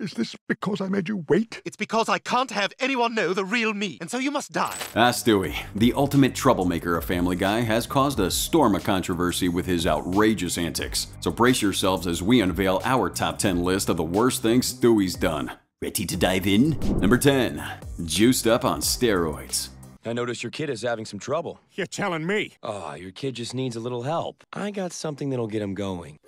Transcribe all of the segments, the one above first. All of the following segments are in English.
Is this because I made you wait? It's because I can't have anyone know the real me, and so you must die. Ah, Stewie, the ultimate troublemaker of Family Guy, has caused a storm of controversy with his outrageous antics. So brace yourselves as we unveil our top 10 list of the worst things Stewie's done. Ready to dive in? Number 10. Juiced up on steroids. I notice your kid is having some trouble. You're telling me. Ah, your kid just needs a little help. I got something that'll get him going.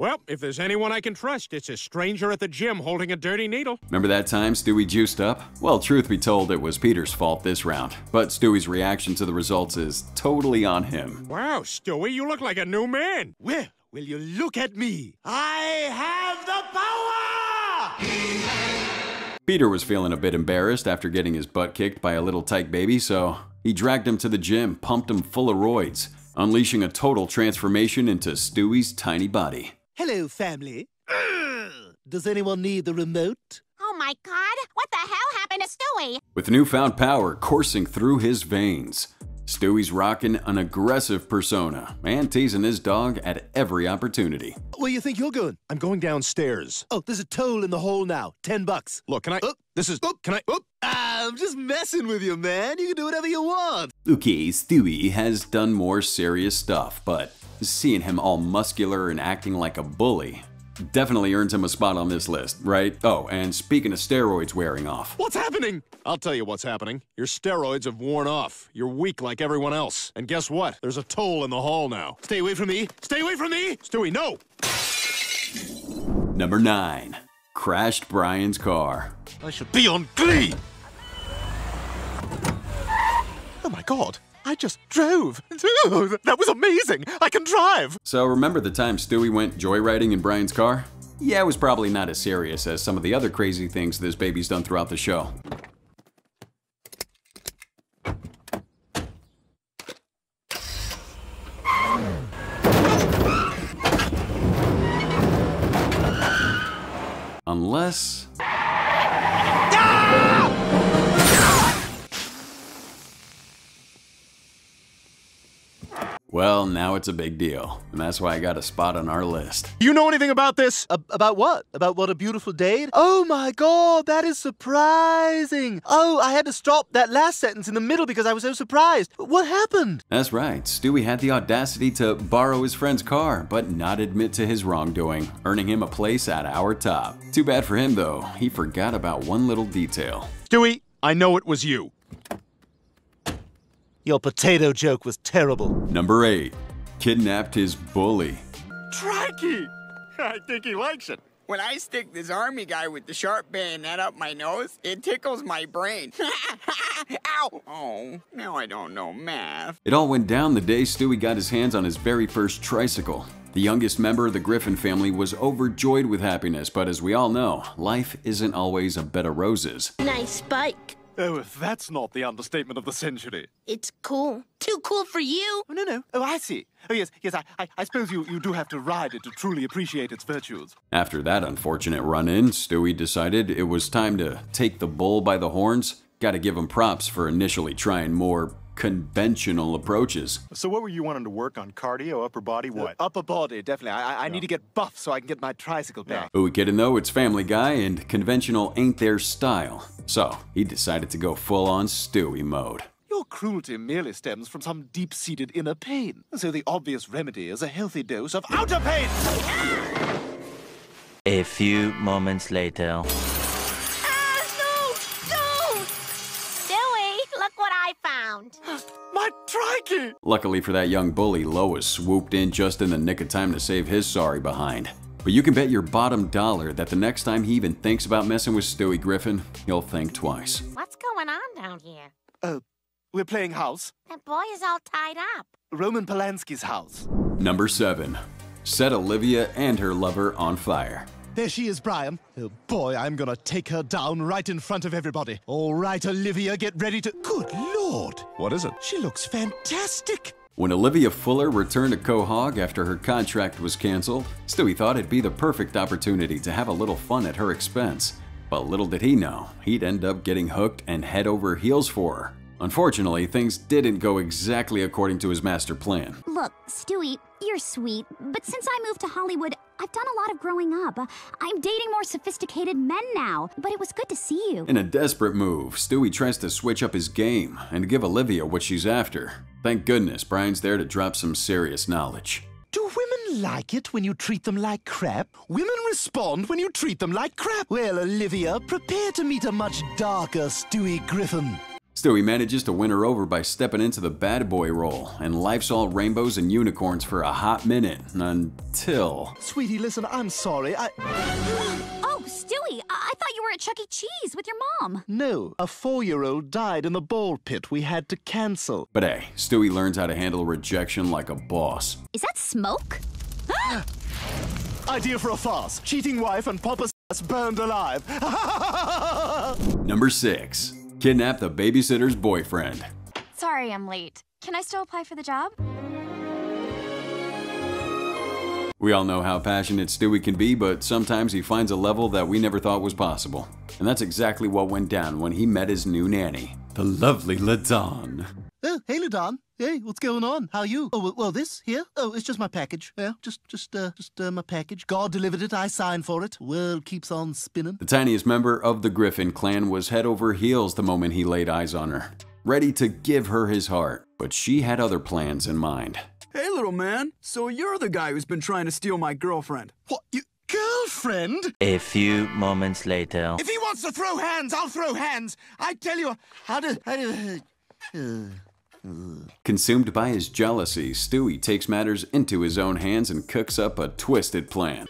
Well, if there's anyone I can trust, it's a stranger at the gym holding a dirty needle. Remember that time Stewie juiced up? Well, truth be told, it was Peter's fault this round. But Stewie's reaction to the results is totally on him. Wow, Stewie, you look like a new man. Well, will you look at me? I have the power! Peter was feeling a bit embarrassed after getting his butt kicked by a little tyke baby, so he dragged him to the gym, pumped him full of roids, unleashing a total transformation into Stewie's tiny body. Hello, family. Does anyone need the remote? Oh my god, what the hell happened to Stewie? With newfound power coursing through his veins, Stewie's rocking an aggressive persona and teasing his dog at every opportunity. Where you think you're going? I'm going downstairs. Oh, there's a toll in the hole now. Ten bucks. Look, can I? Oh. This is. Oh, can I? Oh. I'm just messing with you, man. You can do whatever you want. Okay, Stewie has done more serious stuff, but seeing him all muscular and acting like a bully definitely earns him a spot on this list, right? Oh, and speaking of steroids wearing off. What's happening? I'll tell you what's happening. Your steroids have worn off. You're weak like everyone else. And guess what? There's a toll in the hall now. Stay away from me. Stay away from me. Stewie, no. Number 9. Crashed Brian's car. I should be on Glee! Oh my god, I just drove! that was amazing! I can drive! So remember the time Stewie went joyriding in Brian's car? Yeah, it was probably not as serious as some of the other crazy things this baby's done throughout the show. Unless... Ah! Well, now it's a big deal, and that's why I got a spot on our list. You know anything about this? A- about what? About what a beautiful day? Oh my god, that is surprising. Oh, I had to stop that last sentence in the middle because I was so surprised. What happened? That's right, Stewie had the audacity to borrow his friend's car, but not admit to his wrongdoing, earning him a place at our top. Too bad for him, though, he forgot about one little detail. Stewie, I know it was you. Your potato joke was terrible. Number 8. Kidnapped his bully. Trikey! I think he likes it. When I stick this army guy with the sharp bayonet up my nose, it tickles my brain. Ow! Oh, now I don't know math. It all went down the day Stewie got his hands on his very first tricycle. The youngest member of the Griffin family was overjoyed with happiness, but as we all know, life isn't always a bed of roses. Nice bike. Oh, if that's not the understatement of the century. It's cool. Too cool for you. Oh, no, no. Oh, I see. Oh, yes, yes, I, I, I suppose you, you do have to ride it to truly appreciate its virtues. After that unfortunate run in, Stewie decided it was time to take the bull by the horns. Gotta give him props for initially trying more conventional approaches. So what were you wanting to work on? Cardio, upper body, what? Uh, upper body, definitely. I, I, I need to get buff so I can get my tricycle back. Who we kidding though? It's Family Guy, and conventional ain't their style. So he decided to go full on Stewie mode. Your cruelty merely stems from some deep-seated inner pain. So the obvious remedy is a healthy dose of outer pain. A few moments later. I found. My trikey! Luckily for that young bully, Lois swooped in just in the nick of time to save his sorry behind. But you can bet your bottom dollar that the next time he even thinks about messing with Stewie Griffin, he'll think twice. What's going on down here? Oh, we're playing house. That boy is all tied up. Roman Polanski's house. Number 7. Set Olivia and her lover on fire. There she is, Brian. Oh boy, I'm gonna take her down right in front of everybody. All right, Olivia, get ready to. Good lord! What is it? She looks fantastic! When Olivia Fuller returned to Quahog after her contract was canceled, Stewie thought it'd be the perfect opportunity to have a little fun at her expense. But little did he know, he'd end up getting hooked and head over heels for her. Unfortunately, things didn't go exactly according to his master plan. Look, Stewie, you're sweet, but since I moved to Hollywood, I've done a lot of growing up. Uh, I'm dating more sophisticated men now, but it was good to see you. In a desperate move, Stewie tries to switch up his game and give Olivia what she's after. Thank goodness Brian's there to drop some serious knowledge. Do women like it when you treat them like crap? Women respond when you treat them like crap. Well, Olivia, prepare to meet a much darker Stewie Griffin. Stewie manages to win her over by stepping into the bad boy role, and life's all rainbows and unicorns for a hot minute until. Sweetie, listen, I'm sorry. I. oh, Stewie, I-, I thought you were at Chuck E. Cheese with your mom. No, a four year old died in the ball pit. We had to cancel. But hey, Stewie learns how to handle rejection like a boss. Is that smoke? Idea for a farce. Cheating wife and Papa's burned alive. Number 6. Kidnap the babysitter's boyfriend. Sorry I'm late. Can I still apply for the job? We all know how passionate Stewie can be, but sometimes he finds a level that we never thought was possible. And that's exactly what went down when he met his new nanny, the lovely LaDawn. Oh, hey, LaDawn. Hey, what's going on? How are you? Oh, well, this here? Oh, it's just my package. Yeah, just, just, uh, just uh, my package. God delivered it. I signed for it. World keeps on spinning. The tiniest member of the Griffin clan was head over heels the moment he laid eyes on her, ready to give her his heart. But she had other plans in mind. Hey, little man. So you're the guy who's been trying to steal my girlfriend. What? You girlfriend? A few moments later. If he wants to throw hands, I'll throw hands. I tell you, how do, how do. Uh, Consumed by his jealousy, Stewie takes matters into his own hands and cooks up a twisted plan.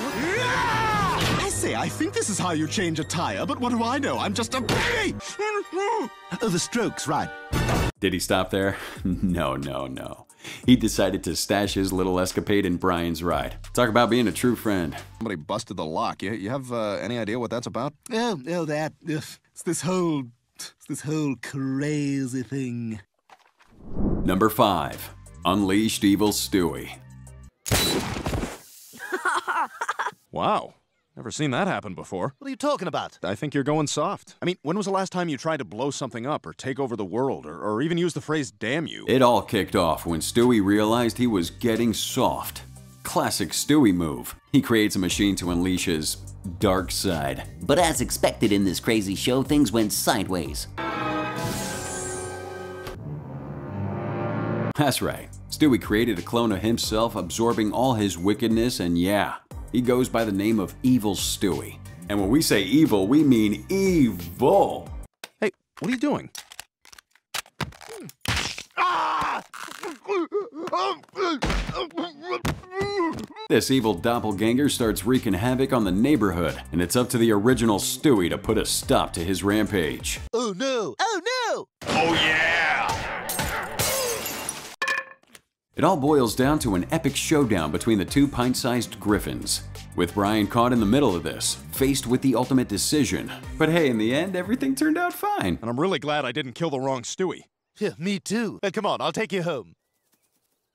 I say, I think this is how you change a tire, but what do I know? I'm just a baby! oh, the strokes, right. Did he stop there? No, no, no. He decided to stash his little escapade in Brian's ride. Talk about being a true friend. Somebody busted the lock. You, you have uh, any idea what that's about? Oh, oh, that. It's this whole it's this whole crazy thing. Number 5. Unleashed Evil Stewie. wow. Never seen that happen before. What are you talking about? I think you're going soft. I mean, when was the last time you tried to blow something up or take over the world or, or even use the phrase damn you? It all kicked off when Stewie realized he was getting soft. Classic Stewie move. He creates a machine to unleash his dark side. But as expected in this crazy show, things went sideways. That's right. Stewie created a clone of himself, absorbing all his wickedness, and yeah, he goes by the name of Evil Stewie. And when we say evil, we mean evil. Hey, what are you doing? This evil doppelganger starts wreaking havoc on the neighborhood, and it's up to the original Stewie to put a stop to his rampage. Oh no! Oh no! Oh yeah! It all boils down to an epic showdown between the two pint-sized griffins, with Brian caught in the middle of this, faced with the ultimate decision. But hey, in the end, everything turned out fine. And I'm really glad I didn't kill the wrong Stewie. Yeah, me too. Hey, come on, I'll take you home.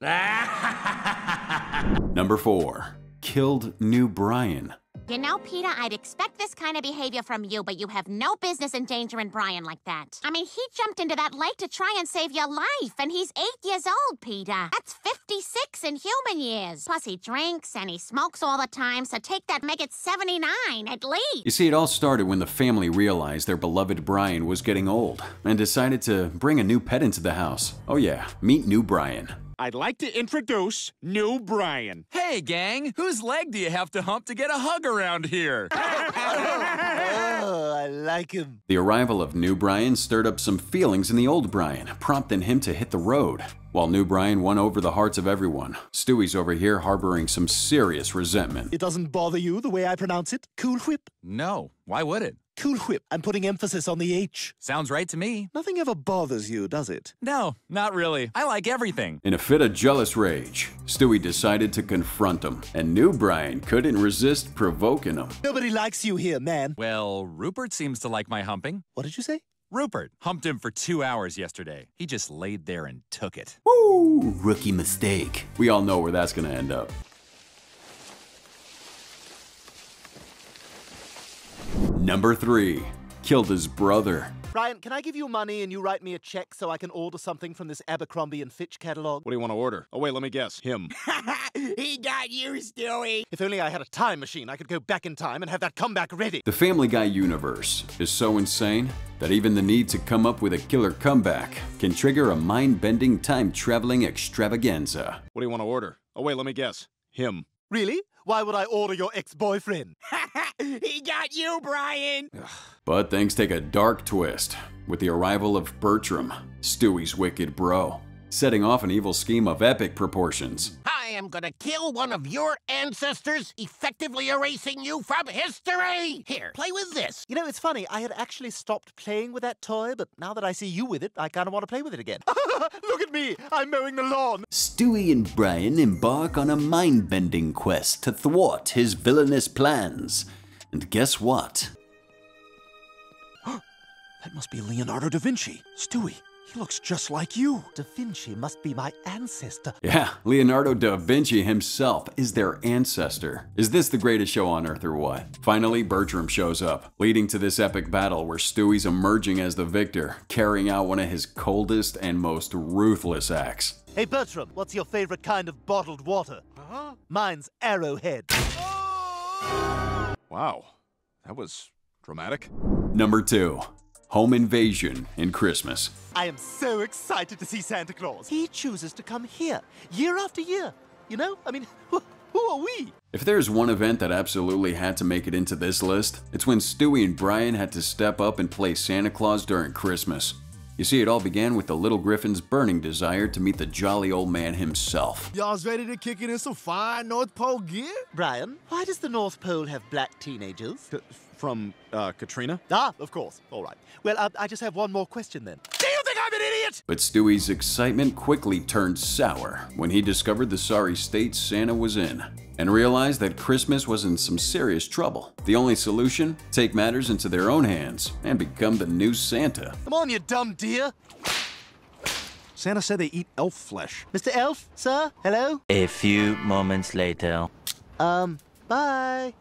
Number 4. Killed New Brian. You know, Peter, I'd expect this kind of behavior from you, but you have no business endangering Brian like that. I mean, he jumped into that lake to try and save your life, and he's eight years old, Peter. That's 56 in human years. Plus, he drinks and he smokes all the time, so take that, make it 79 at least. You see, it all started when the family realized their beloved Brian was getting old and decided to bring a new pet into the house. Oh yeah, meet New Brian. I'd like to introduce New Brian. Hey, gang, whose leg do you have to hump to get a hug around here? oh, I like him. The arrival of New Brian stirred up some feelings in the old Brian, prompting him to hit the road. While New Brian won over the hearts of everyone, Stewie's over here harboring some serious resentment. It doesn't bother you the way I pronounce it? Cool Whip? No, why would it? Cool Whip. I'm putting emphasis on the H. Sounds right to me. Nothing ever bothers you, does it? No, not really. I like everything. In a fit of jealous rage, Stewie decided to confront him, and New Brian couldn't resist provoking him. Nobody likes you here, man. Well, Rupert seems to like my humping. What did you say? Rupert humped him for two hours yesterday. He just laid there and took it. Woo! Rookie mistake. We all know where that's gonna end up. Number 3. Killed his brother. Brian, can I give you money and you write me a check so I can order something from this Abercrombie and Fitch catalog? What do you want to order? Oh, wait, let me guess. Him. he got you, Stewie. If only I had a time machine, I could go back in time and have that comeback ready. The Family Guy universe is so insane that even the need to come up with a killer comeback can trigger a mind bending time traveling extravaganza. What do you want to order? Oh, wait, let me guess. Him. Really? Why would I order your ex boyfriend? he got you, Brian. But things take a dark twist with the arrival of Bertram, Stewie's wicked bro, setting off an evil scheme of epic proportions. I am gonna kill one of your ancestors, effectively erasing you from history! Here, play with this. You know, it's funny, I had actually stopped playing with that toy, but now that I see you with it, I kind of want to play with it again. Look at me! I'm mowing the lawn! Stewie and Brian embark on a mind bending quest to thwart his villainous plans. And guess what? That must be Leonardo da Vinci. Stewie, he looks just like you. Da Vinci must be my ancestor. Yeah, Leonardo da Vinci himself is their ancestor. Is this the greatest show on earth or what? Finally, Bertram shows up, leading to this epic battle where Stewie's emerging as the victor, carrying out one of his coldest and most ruthless acts. Hey, Bertram, what's your favorite kind of bottled water? Uh-huh. Mine's Arrowhead. Wow, that was dramatic. Number 2. Home Invasion in Christmas. I am so excited to see Santa Claus. He chooses to come here, year after year. You know, I mean, who, who are we? If there's one event that absolutely had to make it into this list, it's when Stewie and Brian had to step up and play Santa Claus during Christmas. You see, it all began with the little Griffin's burning desire to meet the jolly old man himself. Y'all's ready to kick it in some fine North Pole gear? Brian, why does the North Pole have black teenagers? From uh, Katrina? Ah, of course. All right. Well, uh, I just have one more question then. Do you think I'm an idiot? But Stewie's excitement quickly turned sour when he discovered the sorry state Santa was in and realized that Christmas was in some serious trouble. The only solution? Take matters into their own hands and become the new Santa. Come on, you dumb deer. Santa said they eat elf flesh. Mr. Elf, sir, hello? A few moments later. Um, bye.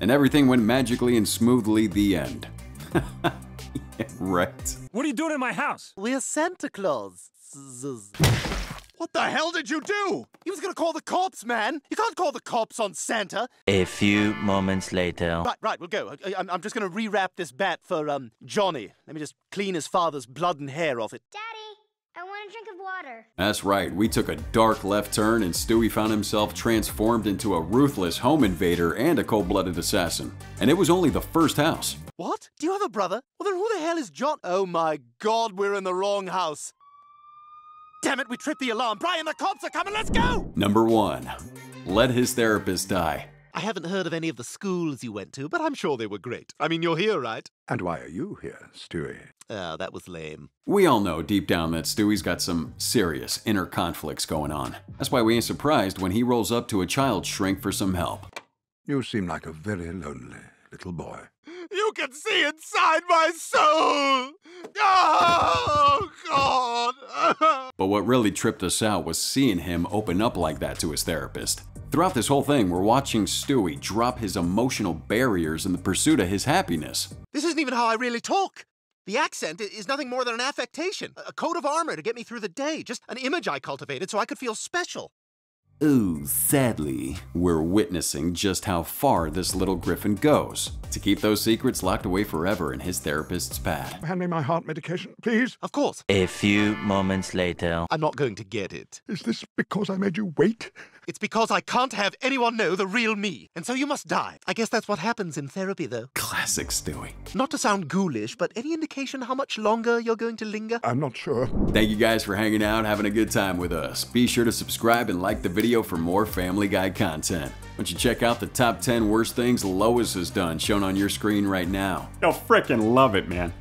And everything went magically and smoothly the end. yeah, right. What are you doing in my house? We're Santa Claus. What the hell did you do? He was gonna call the cops, man. You can't call the cops on Santa. A few moments later. Right, right, we'll go. I, am just gonna rewrap this bat for, um, Johnny. Let me just clean his father's blood and hair off it. Daddy, I drink of water. That's right, we took a dark left turn and Stewie found himself transformed into a ruthless home invader and a cold-blooded assassin. And it was only the first house. What? Do you have a brother? Well, then who the hell is John? Oh my god, we're in the wrong house. Damn it, we tripped the alarm. Brian, the cops are coming, let's go! Number one, let his therapist die. I haven't heard of any of the schools you went to, but I'm sure they were great. I mean, you're here, right? And why are you here, Stewie? Oh, that was lame. We all know deep down that Stewie's got some serious inner conflicts going on. That's why we ain't surprised when he rolls up to a child shrink for some help. You seem like a very lonely little boy. You can see inside my soul! Oh, God! but what really tripped us out was seeing him open up like that to his therapist. Throughout this whole thing, we're watching Stewie drop his emotional barriers in the pursuit of his happiness. This isn't even how I really talk. The accent is nothing more than an affectation, a coat of armor to get me through the day, just an image I cultivated so I could feel special. Ooh, sadly, we're witnessing just how far this little griffin goes to keep those secrets locked away forever in his therapist's pad. Hand me my heart medication, please. Of course. A few moments later. I'm not going to get it. Is this because I made you wait? It's because I can't have anyone know the real me, and so you must die. I guess that's what happens in therapy, though. Classic Stewie. Not to sound ghoulish, but any indication how much longer you're going to linger? I'm not sure. Thank you guys for hanging out, having a good time with us. Be sure to subscribe and like the video for more Family Guy content. Why don't you check out the top 10 worst things Lois has done shown on your screen right now? You'll frickin' love it, man.